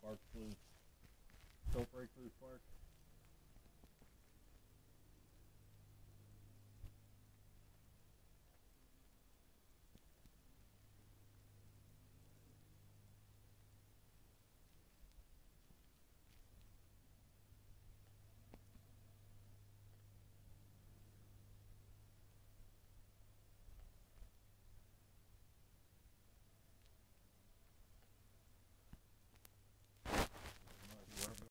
spark flew, scope break flew spark.